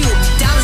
you. Down